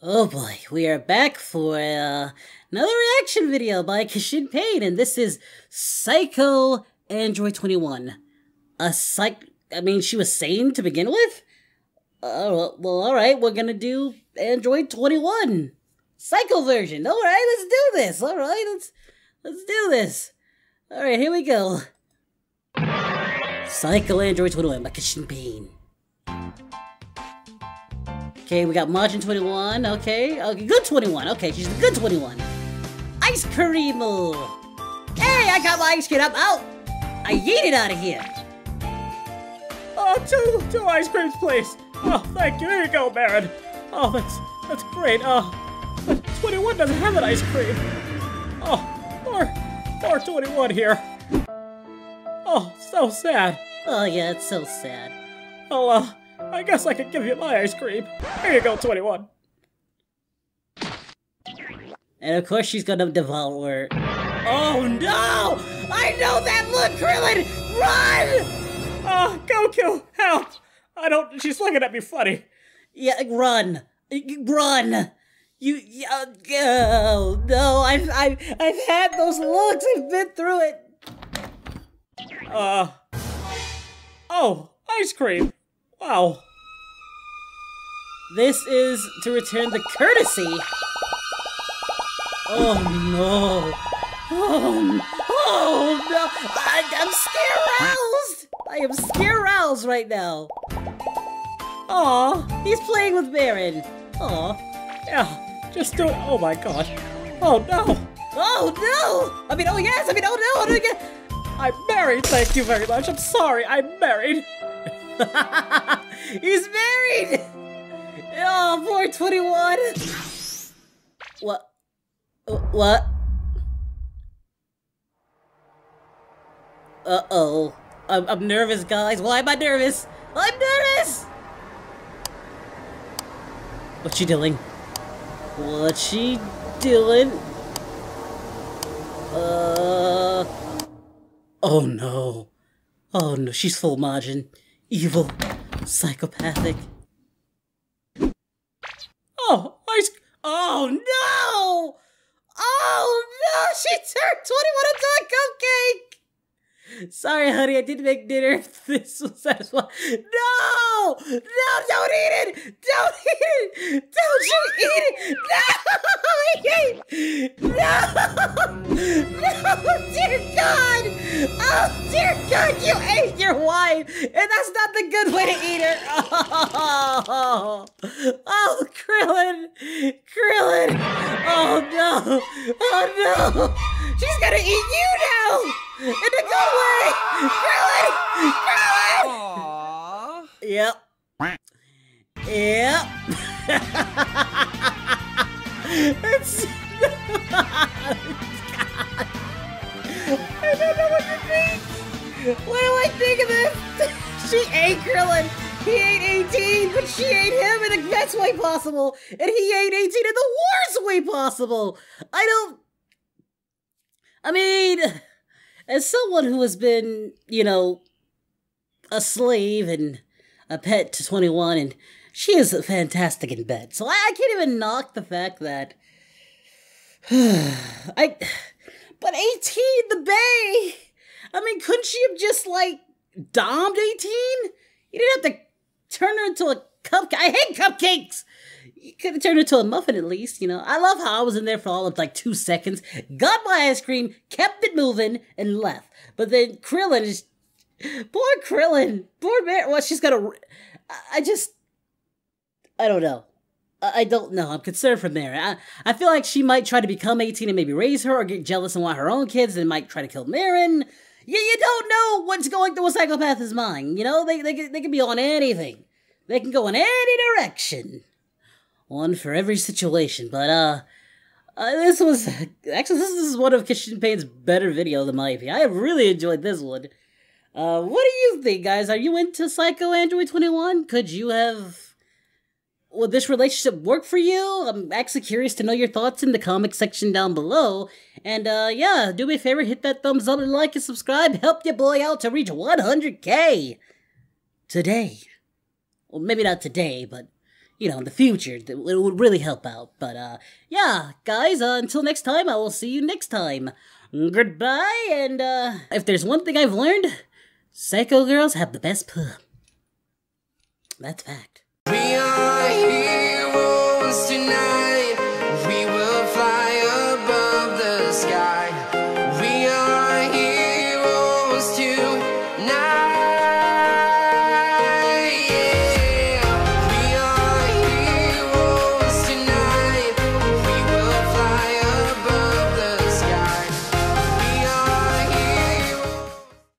Oh boy, we are back for uh, another reaction video by Kishin Pain, and this is Psycho Android 21. A psych. I mean, she was sane to begin with? Uh, well, well alright, we're gonna do Android 21. Psycho version. Alright, let's do this. Alright, let's, let's do this. Alright, here we go. Psycho Android 21 by Kishin Pain. Okay, we got Majin 21. Okay, okay, good 21. Okay, she's a good 21. Ice cream. Hey, I got my ice cream. I'm out. I yeet it out of here. Oh, two, two ice creams, please. Oh, thank you. Here you go, Marron. Oh, that's that's great. Oh, but 21 doesn't have an ice cream. Oh, poor, poor 21 here. Oh, so sad. Oh yeah, it's so sad. Well, uh, I guess I could give you my ice cream. Here you go, 21. And of course she's gonna devour. Oh no! I know that look, Krillin! Run! Oh, Goku, help! I don't. She's looking at me funny. Yeah, run, run! You, uh, oh, no! I've, I've, I've had those looks. I've been through it. Uh. Oh, ice cream. Wow. This is to return the courtesy. Oh no. Oh, oh no. I, I'm scare roused. I am scare roused right now. Aw, he's playing with Marron. Aw. Yeah, just do it. Oh my god. Oh no. Oh no! I mean, oh yes, I mean, oh no, oh, no, I'm married, thank you very much. I'm sorry, I'm married. He's married! Poor 21! What? What? Uh-oh. I'm, I'm nervous, guys. Why am I nervous? I'm nervous! What's she doing? What's she doing? Uh... Oh no. Oh no, she's full Majin. Evil. Psychopathic. Oh, ice. Oh no! Oh no! She turned 21 into a cupcake! Sorry, honey, I didn't make dinner. This was as well. No! No, don't eat it! Don't eat it! Don't you eat it! No! No! God, you ate your wife! And that's not the good way to eat her! Oh, oh Krillin! Krillin! Oh no! Oh no! She's gonna eat you now! In a good way! Krillin! Krillin! Aww. Yep. Yep. it's. Oh, I don't know what to think. What do I think of this? she ate Krillin. He ate 18, but she ate him in the best way possible, and he ate 18 in the worst way possible. I don't. I mean as someone who has been, you know, a slave and a pet to 21, and she is fantastic in bed. So I, I can't even knock the fact that. I. But 18, the Bay! I mean, couldn't she have just, like, domed 18? You didn't have to turn her into a cupcake. I hate cupcakes! You could have turned her into a muffin at least, you know. I love how I was in there for all of like two seconds, got my ice cream, kept it moving, and left. But then Krillin is. Poor Krillin! Poor Mary. Well, she's gonna. I just. I don't know. I don't know. I'm concerned for Mary. I, I feel like she might try to become 18 and maybe raise her or get jealous and want her own kids and might try to kill Marron. You, you don't know what's going through a psychopath's mind. You know, they, they, they can be on anything. They can go in any direction one for every situation. But uh, uh this was actually this is one of Kishin Pain's better videos in my opinion. I really enjoyed this one. Uh, what do you think, guys? Are you into Psycho Android 21? Could you have would this relationship work for you? I'm actually curious to know your thoughts in the comment section down below. And uh yeah, do me a favor, hit that thumbs up and like and subscribe. Help your boy out to reach 100k today. Well, maybe not today, but you know, in the future. It would really help out. But uh, yeah, guys, uh, until next time, I will see you next time. Goodbye, and uh, if there's one thing I've learned, psycho girls have the best puh. That's fact. We are heroes tonight.